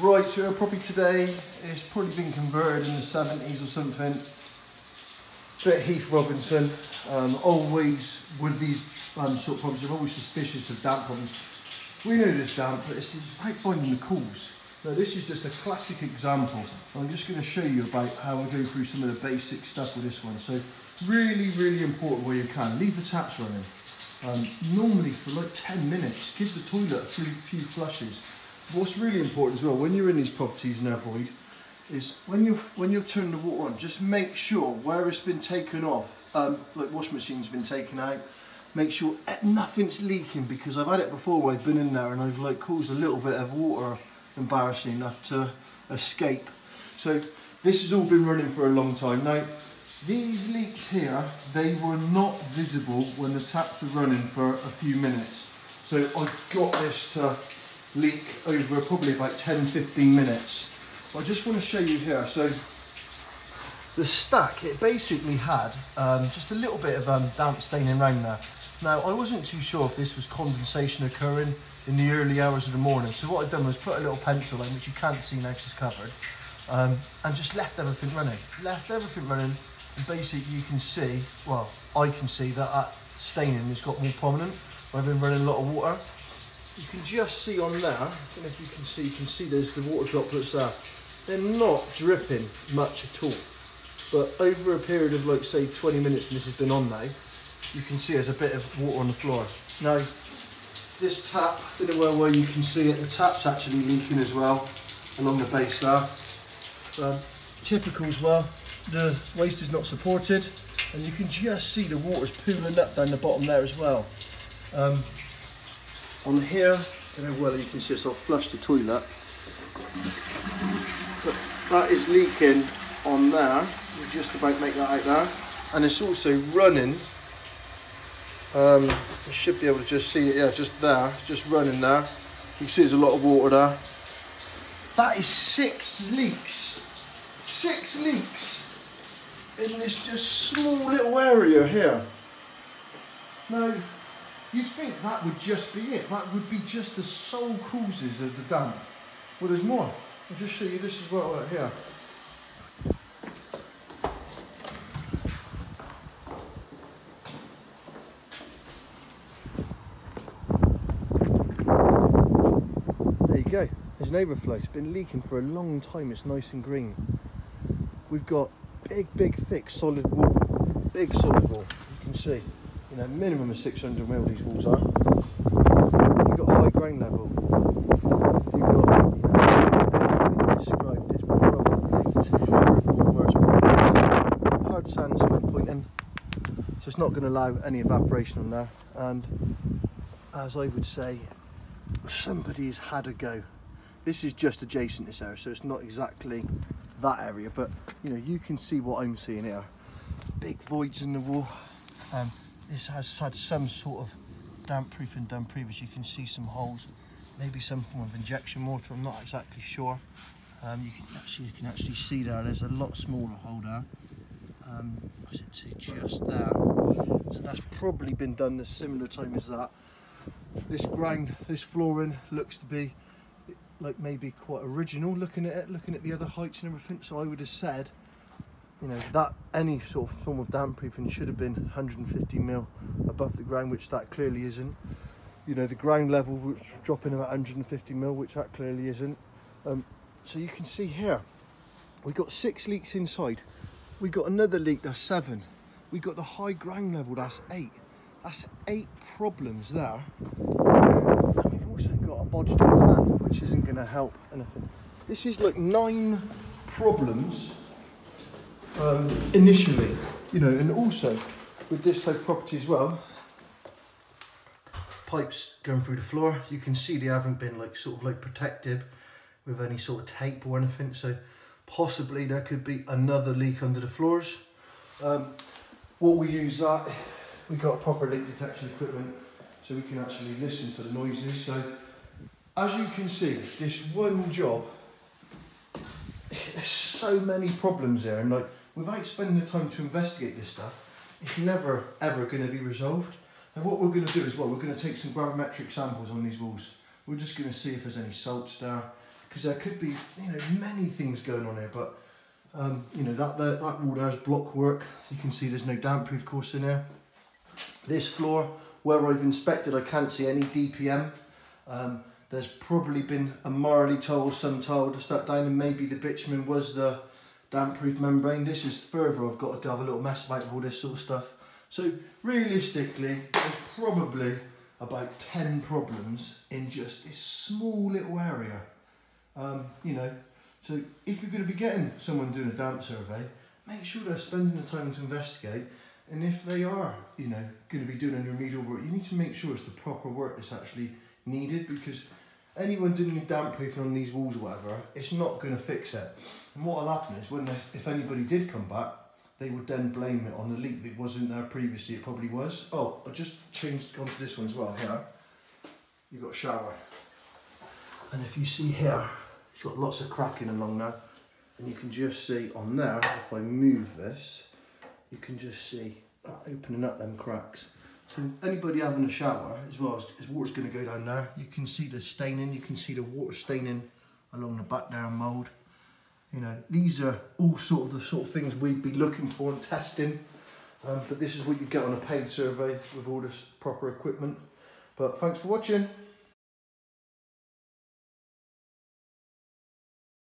Right, so our property today it's probably been converted in the 70s or something. Bit Heath Robinson. Um, always with these um, sort of problems, I'm always suspicious of damp problems. We know this damp, but it's about finding the cause. Now this is just a classic example. I'm just going to show you about how I go through some of the basic stuff with this one. So really, really important where you can. Leave the taps running. Um, normally for like 10 minutes, give the toilet a few, few flushes. What's really important as well, when you're in these properties in void, is when you're, when you're turning the water on, just make sure where it's been taken off, um, like washing machine's been taken out, make sure nothing's leaking because I've had it before where I've been in there and I've like caused a little bit of water embarrassing enough to escape. So this has all been running for a long time. Now, these leaks here, they were not visible when the taps were running for a few minutes. So I've got this to leak over probably about 10-15 minutes. I just want to show you here. So the stack, it basically had um, just a little bit of um, damp staining around there. Now I wasn't too sure if this was condensation occurring in the early hours of the morning. So what I've done was put a little pencil in, which you can't see now it's covered, um, and just left everything running. Left everything running, and basically you can see, well, I can see that that staining has got more prominent. I've been running a lot of water. You can just see on there, I don't know if you can see, you can see there's the water droplets there. They're not dripping much at all. But over a period of like say 20 minutes and this has been on now, you can see there's a bit of water on the floor. Now, this tap, in a well where you can see it, the tap's actually leaking as well along the base there. Um, typical as well, the waste is not supported and you can just see the water's pooling up down the bottom there as well. Um, on here, I don't know whether you can see this, I'll flush the toilet. But that is leaking on there. You just about make that out there. And it's also running. Um, you should be able to just see it, yeah, just there, just running there. You can see there's a lot of water there. That is six leaks. Six leaks in this just small little area here. Now, You'd think that would just be it. That would be just the sole causes of the damp. Well, there's more. I'll just show you this as well right here. There you go. There's an overflow. It's been leaking for a long time. It's nice and green. We've got big, big, thick, solid wall. Big solid wall. You can see you know, minimum of 600 mil these walls are. You've got high grain level. You've got, described as probably terrible worst problems. Hard sand, cement pointing, so it's not going to allow any evaporation on there. And as I would say, somebody's had a go. This is just adjacent this area, so it's not exactly that area, but you know, you can see what I'm seeing here. Big voids in the wall. Um, this has had some sort of damp proofing done previous. You can see some holes, maybe some form of injection mortar. I'm not exactly sure. Um, you can actually you can actually see there. There's a lot smaller hole there. Um, I said just there. So that's probably been done the similar time as that. This ground, this flooring looks to be like maybe quite original. Looking at it, looking at the other heights and everything. So I would have said you know that any sort of form of damp proofing should have been 150 mil above the ground which that clearly isn't. You know the ground level which dropping about 150 mil which that clearly isn't. Um, so you can see here we got six leaks inside. We got another leak that's seven. We got the high ground level that's eight. That's eight problems there. And we've also got a bodged up fan which isn't going to help anything. This is like nine problems um, initially, you know, and also with this type of property as well, pipes going through the floor, you can see they haven't been like sort of like protected with any sort of tape or anything. So possibly there could be another leak under the floors. Um, what we use that, we got proper leak detection equipment so we can actually listen for the noises. So as you can see, this one job, there's so many problems there and like without spending the time to investigate this stuff, it's never ever going to be resolved. And what we're going to do is well, we're going to take some gravimetric samples on these walls. We're just going to see if there's any salts there, because there could be you know many things going on here. But um, you know that that, that wall there is block work. You can see there's no damp proof course in there. This floor, where I've inspected, I can't see any DPM. Um, there's probably been a Marley tile, some tile to start down, and maybe the bitumen was the damp proof membrane. This is further, I've got to have a little mess about with all this sort of stuff. So realistically, there's probably about 10 problems in just this small little area. Um, you know, so if you're going to be getting someone doing a damp survey, make sure they're spending the time to investigate. And if they are, you know, going to be doing any remedial work, you need to make sure it's the proper work that's actually needed because anyone doing any damp proofing on these walls or whatever, it's not going to fix it. And what will happen is when they, if anybody did come back, they would then blame it on the leak that wasn't there previously. It probably was. Oh, I just changed onto this one as well. Here, you've got a shower, and if you see here, it's got lots of cracking along there, and you can just see on there. If I move this, you can just see that opening up them cracks. Anybody having a shower, as well as, as water's going to go down there, you can see the staining, you can see the water staining along the back there and mould. You know, these are all sort of the sort of things we'd be looking for and testing. Um, but this is what you get on a paid survey with all this proper equipment. But thanks for watching.